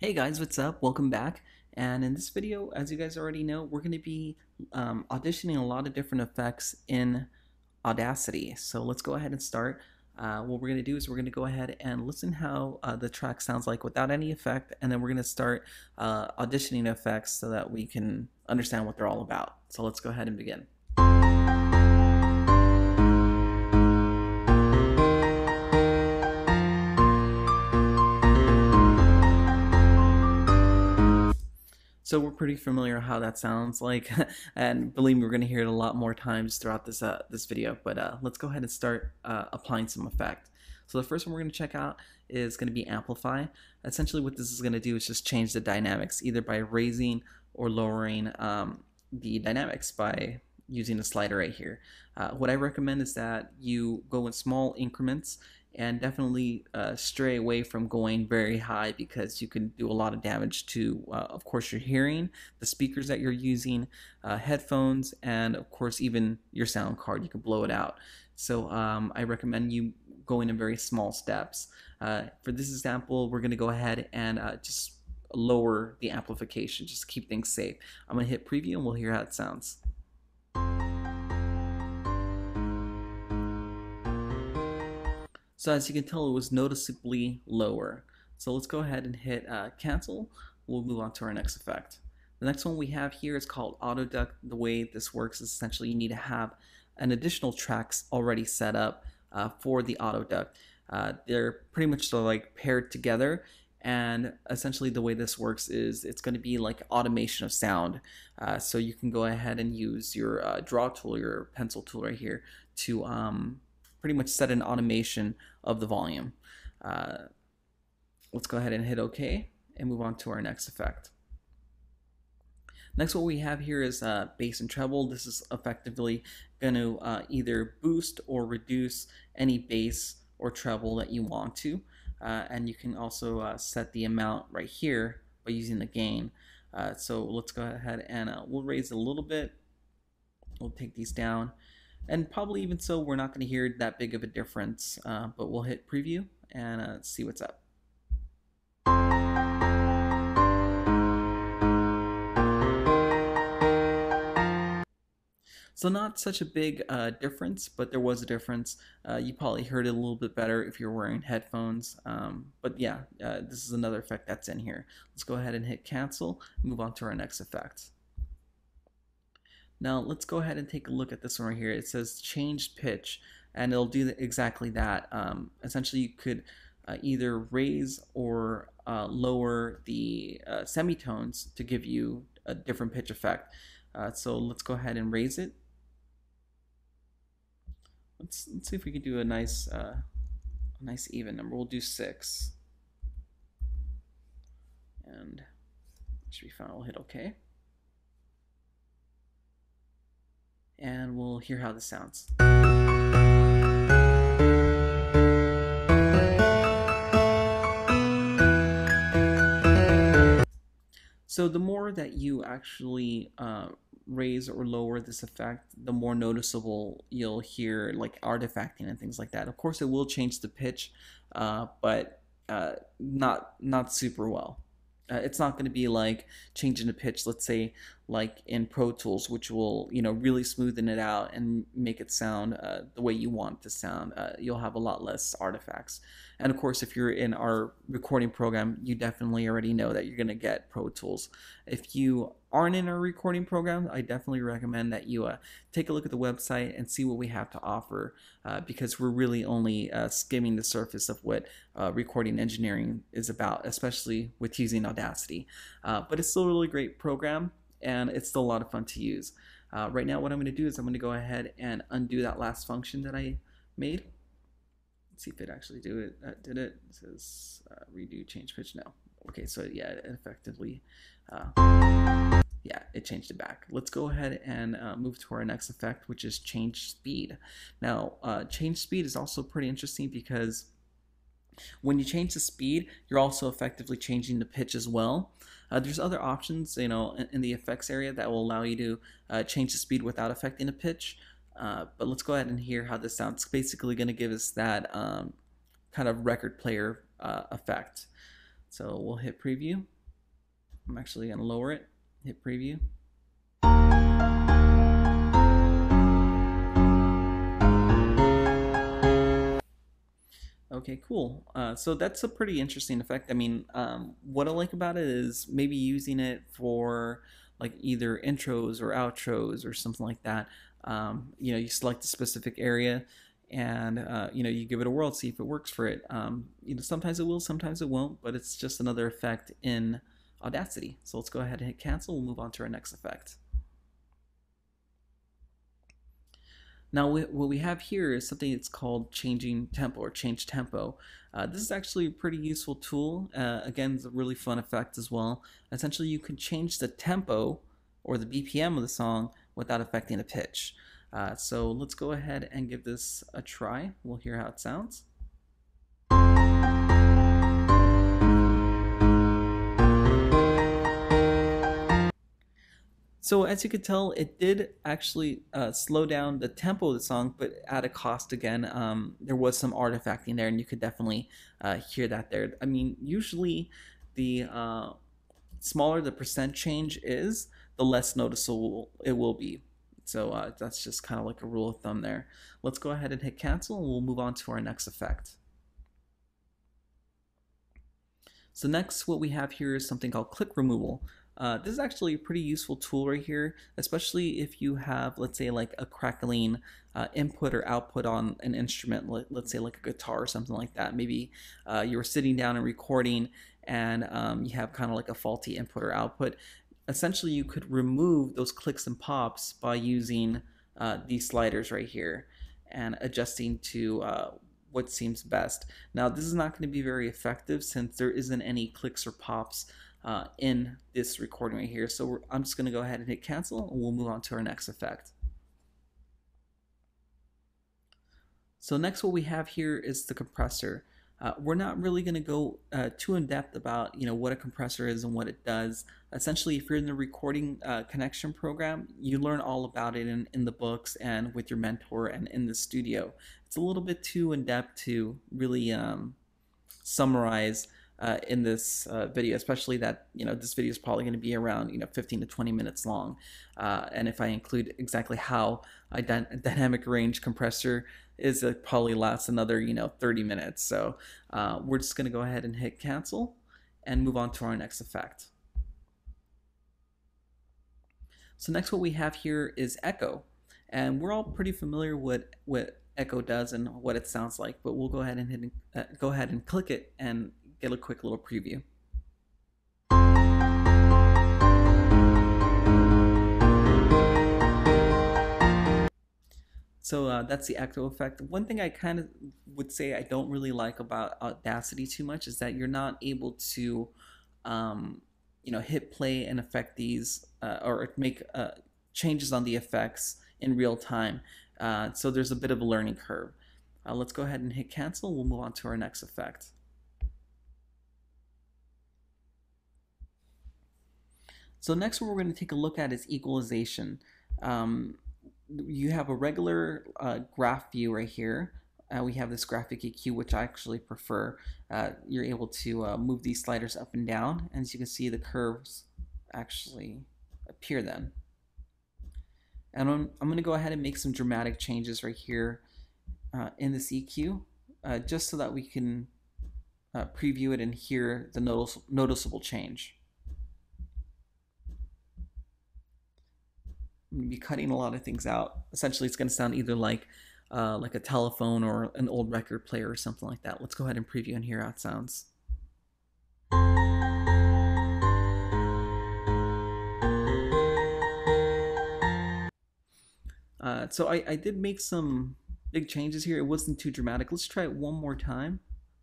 Hey guys, what's up? Welcome back. And in this video, as you guys already know, we're going to be um, auditioning a lot of different effects in Audacity. So let's go ahead and start. Uh, what we're going to do is we're going to go ahead and listen how uh, the track sounds like without any effect, and then we're going to start uh, auditioning effects so that we can understand what they're all about. So let's go ahead and begin. So we're pretty familiar how that sounds like, and believe me, we're going to hear it a lot more times throughout this uh, this video. But uh, let's go ahead and start uh, applying some effect. So the first one we're going to check out is going to be amplify. Essentially, what this is going to do is just change the dynamics, either by raising or lowering um, the dynamics by using a slider right here. Uh, what I recommend is that you go in small increments and definitely uh, stray away from going very high because you can do a lot of damage to, uh, of course, your hearing, the speakers that you're using, uh, headphones, and of course, even your sound card. You can blow it out. So um, I recommend you going in very small steps. Uh, for this example, we're going to go ahead and uh, just lower the amplification, just keep things safe. I'm going to hit preview and we'll hear how it sounds. So as you can tell, it was noticeably lower. So let's go ahead and hit uh, cancel. We'll move on to our next effect. The next one we have here is called auto duck. The way this works is essentially you need to have an additional tracks already set up uh, for the AutoDuck. Uh, they're pretty much like paired together and essentially the way this works is it's going to be like automation of sound uh, so you can go ahead and use your uh, draw tool your pencil tool right here to um, pretty much set an automation of the volume. Uh, let's go ahead and hit OK and move on to our next effect. Next, what we have here is uh, bass and treble. This is effectively going to uh, either boost or reduce any bass or treble that you want to. Uh, and you can also uh, set the amount right here by using the gain. Uh, so let's go ahead and uh, we'll raise a little bit. We'll take these down and probably even so, we're not going to hear that big of a difference, uh, but we'll hit preview and uh, see what's up. So not such a big uh, difference, but there was a difference. Uh, you probably heard it a little bit better if you're wearing headphones. Um, but yeah, uh, this is another effect that's in here. Let's go ahead and hit cancel, move on to our next effect. Now let's go ahead and take a look at this one right here. It says change pitch and it'll do exactly that. Um, essentially you could uh, either raise or uh, lower the uh, semitones to give you a different pitch effect. Uh, so let's go ahead and raise it. Let's, let's see if we can do a nice, uh, a nice even number. We'll do six. And should be fine. We'll hit OK. And we'll hear how this sounds. So the more that you actually uh, raise or lower this effect, the more noticeable you'll hear like artifacting and things like that. Of course, it will change the pitch, uh, but uh, not not super well. Uh, it's not going to be like changing the pitch, let's say, like in Pro Tools, which will, you know, really smoothen it out and make it sound uh, the way you want to sound. Uh, you'll have a lot less artifacts. And of course, if you're in our recording program, you definitely already know that you're going to get Pro Tools. If you aren't in our recording program, I definitely recommend that you uh, take a look at the website and see what we have to offer uh, because we're really only uh, skimming the surface of what uh, recording engineering is about, especially with using Audacity. But it's still a really great program and it's still a lot of fun to use. Uh, right now, what I'm going to do is I'm going to go ahead and undo that last function that I made. Let's see if it actually do it. Uh, did it? It says uh, redo change pitch. No. Okay, so yeah, it effectively, uh, yeah, it changed it back. Let's go ahead and uh, move to our next effect, which is change speed. Now, uh, change speed is also pretty interesting because when you change the speed, you're also effectively changing the pitch as well. Uh, there's other options, you know, in, in, the effects area that will allow you to uh, change the speed without affecting the pitch. Uh, but let's go ahead and hear how this sounds. It's basically going to give us that um, kind of record player uh, effect. So we'll hit preview. I'm actually going to lower it, hit preview. Okay, cool. Uh, so that's a pretty interesting effect. I mean, um, what I like about it is maybe using it for like either intros or outros or something like that. Um, you know, you select a specific area and uh, you know you give it a whirl, see if it works for it. Um, you know, sometimes it will, sometimes it won't, but it's just another effect in Audacity. So let's go ahead and hit cancel. We'll move on to our next effect. Now what we have here is something that's called changing tempo or change tempo. Uh, this is actually a pretty useful tool. Uh, again, it's a really fun effect as well. Essentially, you can change the tempo or the BPM of the song without affecting the pitch. Uh, so let's go ahead and give this a try. We'll hear how it sounds. So as you could tell, it did actually uh, slow down the tempo of the song, but at a cost again. Um, there was some artifacting there, and you could definitely uh, hear that there. I mean, usually the uh, smaller the percent change is, the less noticeable it will be. So uh, that's just kind of like a rule of thumb there. Let's go ahead and hit cancel, and we'll move on to our next effect. So next, what we have here is something called click removal. Uh, this is actually a pretty useful tool right here, especially if you have, let's say, like a crackling uh, input or output on an instrument, let, us say like a guitar or something like that. Maybe uh, you were sitting down and recording and um, you have kind of like a faulty input or output. Essentially, you could remove those clicks and pops by using uh, these sliders right here and adjusting to uh, what seems best. Now, this is not going to be very effective since there isn't any clicks or pops uh, in this recording right here. So I'm just going to go ahead and hit cancel and we'll move on to our next effect. So next what we have here is the compressor. Uh, we're not really going to go uh, too in depth about you know what a compressor is and what it does. Essentially, if you're in the recording uh, connection program, you learn all about it in, in the books and with your mentor and in the studio. It's a little bit too in depth to really um, summarize uh, in this uh, video, especially that you know this video is probably going to be around you know 15 to 20 minutes long, uh, and if I include exactly how a dy dynamic range compressor is, it probably lasts another you know 30 minutes. So uh, we're just going to go ahead and hit cancel and move on to our next effect. So next, what we have here is echo, and we're all pretty familiar with what echo does and what it sounds like, but we'll go ahead and hit uh, go ahead and click it and get a quick little preview. So uh, that's the echo effect. One thing I kind of would say I don't really like about Audacity too much is that you're not able to, um, you know, hit play and affect these uh, or make uh, changes on the effects in real time. Uh, so there's a bit of a learning curve. Uh, let's go ahead and hit cancel. We'll move on to our next effect. So next what we're going to take a look at is equalization. Um, you have a regular uh, graph view right here. Uh, we have this graphic EQ, which I actually prefer. Uh, you're able to uh, move these sliders up and down, and as you can see, the curves actually appear then. And I'm, I'm going to go ahead and make some dramatic changes right here uh, in this EQ, uh, just so that we can preview it and hear the notice noticeable change. Be cutting a lot of things out. Essentially, it's going to sound either like uh, like a telephone or an old record player or something like that. Let's go ahead and preview and hear how it sounds. Uh, so I, I did make some big changes here. It wasn't too dramatic. Let's try it one more time.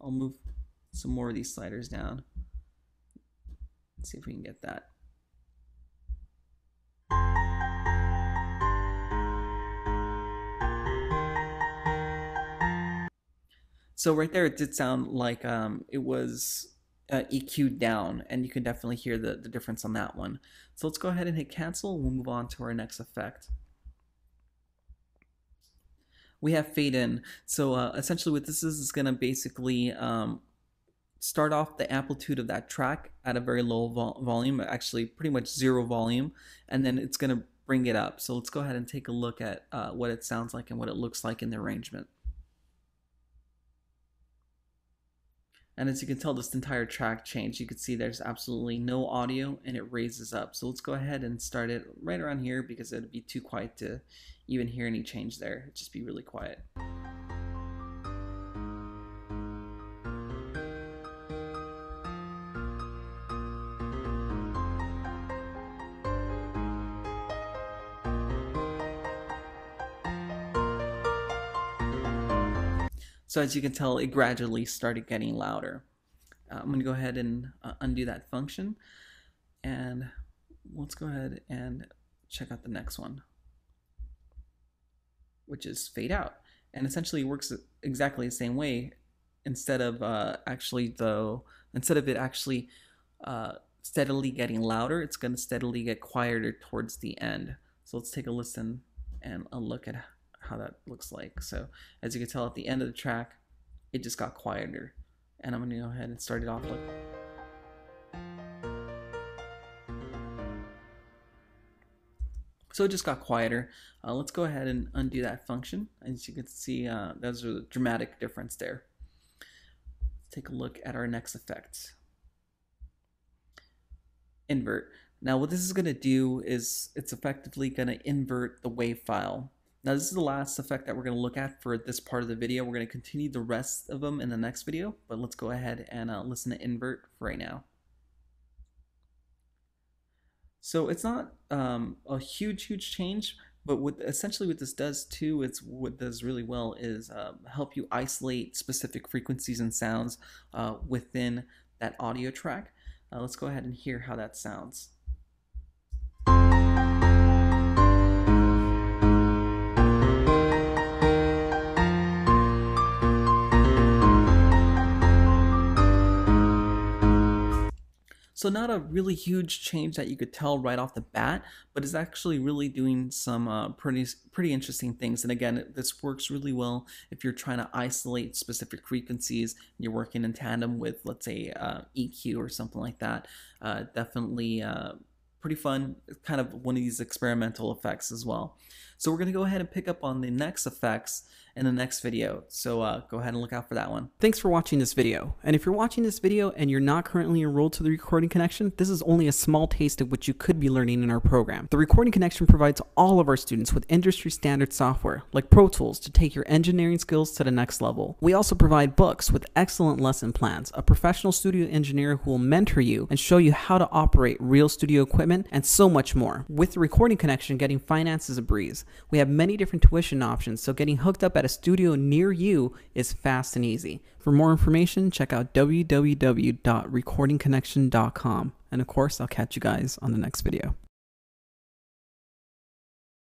I'll move some more of these sliders down. Let's see if we can get that. So right there, it did sound like um, it was uh, EQ'd down, and you can definitely hear the, the difference on that one. So let's go ahead and hit cancel. We'll move on to our next effect. We have fade in. So uh, essentially what this is is to basically um, start off the amplitude of that track at a very low vol- volume, actually pretty much zero volume, and then it's to bring it up. So let's go ahead and take a look at uh, what it sounds like and what it looks like in the arrangement. And as you can tell, this entire track changed. You can see there's absolutely no audio and it raises up. So let's go ahead and start it right around here because it'd be too quiet to even hear any change there. It'd just be really quiet. So as you can tell, it gradually started getting louder. Uh, I'm going to go ahead and uh, undo that function. And let's go ahead and check out the next one, which is fade out. And essentially works exactly the same way. Instead of uh, actually though, instead of it actually uh, steadily getting louder, it's going to steadily get quieter towards the end. So let's take a listen and a look at how that looks like. So as you can tell at the end of the track, it just got quieter. And I'm gonna go ahead and start it off like So it just got quieter. Uh, let's go ahead and undo that function. As you can see, uh, there's a dramatic difference there. Let's take a look at our next effect. Invert. Now what this is going to do is it's effectively going to invert the wave file. Now this is the last effect that we're going to look at for this part of the video. We're going to continue the rest of them in the next video, but let's go ahead and uh, listen to invert right now. So it's not um, a huge, huge change, but what essentially what this does too, it's what does really well is uh, help you isolate specific frequencies and sounds uh, within that audio track. Uh, let's go ahead and hear how that sounds. So not a really huge change that you could tell right off the bat, but it's actually really doing some uh, pretty pretty interesting things. And again, this works really well if you're trying to isolate specific frequencies. you're working in tandem with, let's say, uh, EQ or something like that. Uh, definitely uh, pretty fun. Kind of one of these experimental effects as well. So we're going to go ahead and pick up on the next effects in the next video. So uh, go ahead and look out for that one. Thanks for watching this video. And if you're watching this video and you're not currently enrolled to the Recording Connection, this is only a small taste of what you could be learning in our program. The Recording Connection provides all of our students with industry standard software like Pro Tools to take your engineering skills to the next level. We also provide books with excellent lesson plans, a professional studio engineer who will mentor you and show you how to operate real studio equipment, and so much more. With the Recording Connection, getting finance is a breeze. We have many different tuition options, so getting hooked up at a studio near you is fast and easy. For more information, check out www.recordingconnection.com. And of course, I'll catch you guys on the next video.